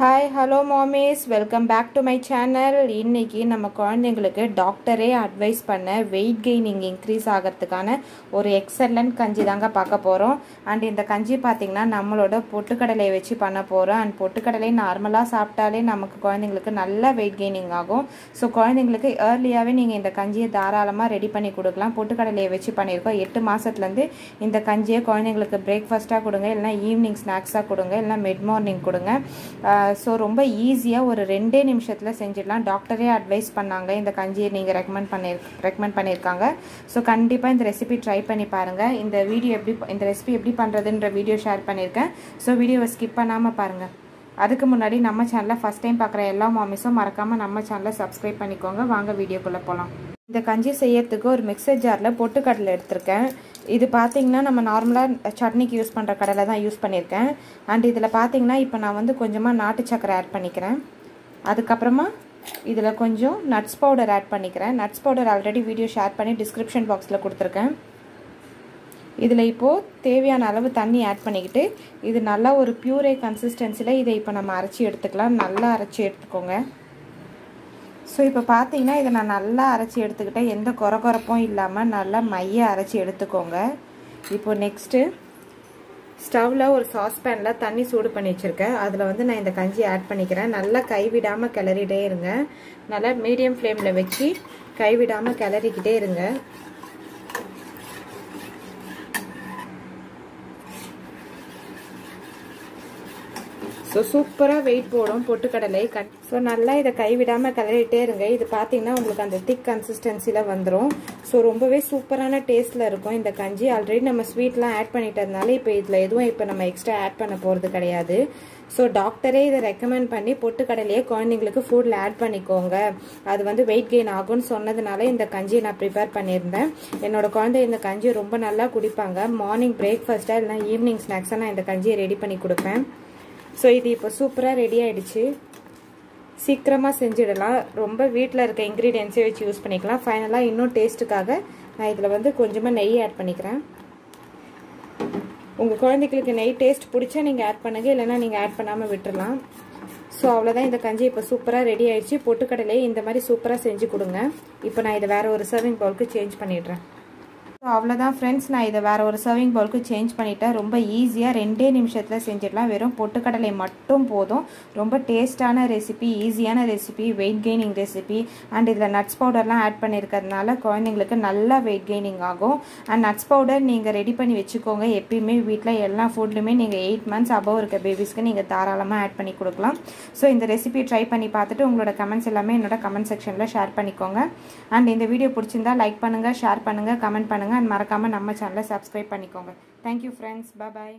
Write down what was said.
Hi hello mommies welcome back to my channel இன்னைக்கு நம்ம குழந்தைங்களுக்கு டாக்டரே அட்வைஸ் பண்ண வெயிட் கெய்னிங் இன்க்ரீஸ் ஆகிறதுக்கான ஒரு எக்ஸலண்ட் கஞ்சி தாங்க பார்க்க போகிறோம் அண்ட் இந்த கஞ்சி பார்த்திங்கன்னா நம்மளோட பொட்டுக்கடலையை வச்சு பண்ண போகிறோம் அண்ட் பொட்டுக்கடலை நார்மலாக சாப்பிட்டாலே நமக்கு குழந்தைங்களுக்கு நல்ல வெயிட் கெய்னிங் ஆகும். ஸோ குழந்தைங்களுக்கு ஏர்லியாகவே நீங்கள் இந்த கஞ்சியை தாராளமாக ரெடி பண்ணி கொடுக்கலாம். பொட்டுக்கடலையை வச்சு பண்ணியிருக்கோம். எட்டு மாதத்துலேருந்து இந்த கஞ்சியை குழந்தைங்களுக்கு பிரேக்ஃபாஸ்ட்டாக கொடுங்க. இல்லைனா ஈவினிங் ஸ்நாக்ஸாக கொடுங்க. இல்லைனா மிட் மார்னிங் கொடுங்க ஸோ ரொம்ப ஈஸியாக ஒரு ரெண்டே நிமிஷத்தில் செஞ்சிடலாம். டாக்டரே அட்வைஸ் பண்ணாங்க. இந்த கஞ்சியை நீங்கள் ரெக்கமெண்ட் பண்ணி ரெக்கமெண்ட் பண்ணியிருக்காங்க. ஸோ கண்டிப்பாக இந்த ரெசிபி ட்ரை பண்ணி பாருங்கள் இந்த வீடியோ எப்படி இந்த ரெசிபி எப்படி பண்ணுறதுன்ற வீடியோ ஷேர் பண்ணியிருக்கேன். ஸோ வீடியோவை ஸ்கிப் பண்ணாமல் பாருங்கள் அதுக்கு முன்னாடி நம்ம சேனலை ஃபஸ்ட் டைம் பார்க்குற எல்லா மாமிஸும் மறக்காமல் நம்ம சேனலை சப்ஸ்கிரைப் பண்ணிக்கோங்க. வாங்க வீடியோக்குள்ளே போகலாம் இந்த கஞ்சி செய்யறதுக்கு ஒரு மிக்சர் ஜாரில் பொட்டுக்கடலை எடுத்திருக்கேன். இது பார்த்தீங்கன்னா நம்ம நார்மலாக சட்னிக்கு யூஸ் பண்ணுற கடலை தான் யூஸ் பண்ணியிருக்கேன். அண்ட் இதில் பார்த்தீங்கன்னா இப்போ நான் வந்து கொஞ்சமாக நாட்டு சக்கரை ஆட் பண்ணிக்கிறேன். அதுக்கப்புறமா இதில் கொஞ்சம் நட்ஸ் பவுடர் ஆட் பண்ணிக்கிறேன். Nuts powder already video share பண்ணி டிஸ்கிரிப்ஷன் பாக்ஸில் கொடுத்துருக்கேன். இதில் இப்போது தேவையான அளவு தண்ணி ஆட் பண்ணிக்கிட்டு இது நல்லா ஒரு பியூரே கன்சிஸ்டன்சியில் இதை இப்போ நம்ம அரைச்சி எடுத்துக்கலாம். நல்லா அரைச்சி எடுத்துக்கோங்க. ஸோ இப்போ பார்த்தீங்கன்னா இதை நான் நல்லா அரைச்சி எடுத்துக்கிட்டேன். எந்த குறகுறப்பும் இல்லாமல் நல்லா மைய அரைச்சி எடுத்துக்கோங்க. இப்போ நெக்ஸ்ட்டு ஸ்டவ்வில் ஒரு சாஸ்பேனில் தண்ணி சூடு பண்ணி வச்சுருக்கேன். அதில் வந்து நான் இந்த கஞ்சி ஆட் பண்ணிக்கிறேன். நல்லா கைவிடாமல் கிளறிட்டே இருங்க. நல்லா மீடியம் ஃப்ளேமில் வச்சு கைவிடாமல் கிளறிக்கிட்டே இருங்க. ஸோ சூப்பராக வெயிட் போடும் பொட்டுக்கடலை கட். ஸோ நல்லா இதை கைவிடாமல் கிளறிட்டே இருங்க. இது பார்த்தீங்கன்னா உங்களுக்கு அந்த திக் கன்சிஸ்டன்சியில் வந்துடும் ஸோ ரொம்பவே சூப்பரான டேஸ்ட்டில் இருக்கும் இந்த கஞ்சி. ஆல்ரெடி நம்ம ஸ்வீட்லாம் ஆட் பண்ணிட்டதுனால இப்போ இதில் எதுவும் இப்போ நம்ம எக்ஸ்ட்ரா ஆட் பண்ண போகிறது கிடையாது. ஸோ டாக்டரே இதை ரெக்கமெண்ட் பண்ணி பொட்டுக்கடலையே குழந்தைங்களுக்கு ஃபுட்டில் ஆட் பண்ணிக்கோங்க. அது வந்து வெயிட் கெயின் ஆகும்னு சொன்னதுனால இந்த கஞ்சியை நான் ப்ரிப்பேர் பண்ணியிருந்தேன். என்னோட குழந்தை இந்த கஞ்சியை ரொம்ப நல்லா குடிப்பாங்க. மார்னிங் பிரேக்ஃபாஸ்ட்டாக இல்லைனா ஈவினிங் ஸ்நாக்ஸாக நான் இந்த கஞ்சியை ரெடி பண்ணி கொடுப்பேன். ஸோ இது இப்போ சூப்பராக ரெடி ஆகிடுச்சு சீக்கிரமாக செஞ்சிடலாம். ரொம்ப வீட்டில் இருக்க இன்க்ரீடியன்ஸே வச்சு யூஸ் பண்ணிக்கலாம். ஃபைனலாக இன்னும் டேஸ்ட்டுக்காக நான் இதில் வந்து கொஞ்சமாக நெய் ஆட் பண்ணிக்கிறேன். உங்கள் குழந்தைகளுக்கு நெய் டேஸ்ட் பிடிச்சா நீங்கள் ஆட் பண்ணுங்கள் இல்லைனா நீங்கள் ஆட் பண்ணாமல் விட்டுடலாம் ஸோ அவ்வளோதான் இந்த கஞ்சி இப்போ சூப்பராக ரெடி ஆயிடுச்சு. பொட்டுக்கடலையே இந்த மாதிரி சூப்பராக செஞ்சு கொடுங்க. இப்போ நான் இதை வேறு ஒரு சர்விங் பவுலுக்கு சேஞ்ச் பண்ணிடுறேன். ஸோ அவ்வளோதான் ஃப்ரெண்ட்ஸ் நான் இதை வேறு ஒரு சர்விங் பவுலுக்கு சேஞ்ச் பண்ணிவிட்டேன் ரொம்ப ஈஸியாக ரெண்டே நிமிஷத்தில் செஞ்சிடலாம். வெறும் பொட்டுக்கடலை மட்டும் போதும். ரொம்ப டேஸ்டான ரெசிபி ஈஸியான recipe weight gaining recipe and இதில் நட்ஸ் பவுடர்லாம் ஆட் பண்ணியிருக்கிறதுனால குழந்தைங்களுக்கு நல்லா வெயிட் கெய்னிங் ஆகும். அண்ட் நட்ஸ் பவுடர் நீங்கள் ரெடி பண்ணி வச்சுக்கோங்க. எப்பயுமே வீட்டில் எல்லா ஃபுட்லையுமே நீங்கள் எயிட் மந்த்ஸ் அபவ் இருக்க பேபிஸ்க்கு நீங்கள் தாராளமாக ஆட் பண்ணி கொடுக்கலாம். ஸோ இந்த ரெசிபி ட்ரை பண்ணி பார்த்துட்டு உங்களோட கமெண்ட்ஸ் எல்லாமே என்னோட கமெண்ட் செக்ஷனில் ஷேர் பண்ணிக்கோங்க. அண்ட் இந்த வீடியோ பிடிச்சிருந்தா லைக் பண்ணுங்கள் ஷேர் பண்ணுங்கள் கமெண்ட் பண்ணுங்கள் பண்ணுங்கள் அண்ட் மறக்காமல் நம்ம சேனலை சப்ஸ்கிரைப் பண்ணிக்கோங்க. Thank you friends bye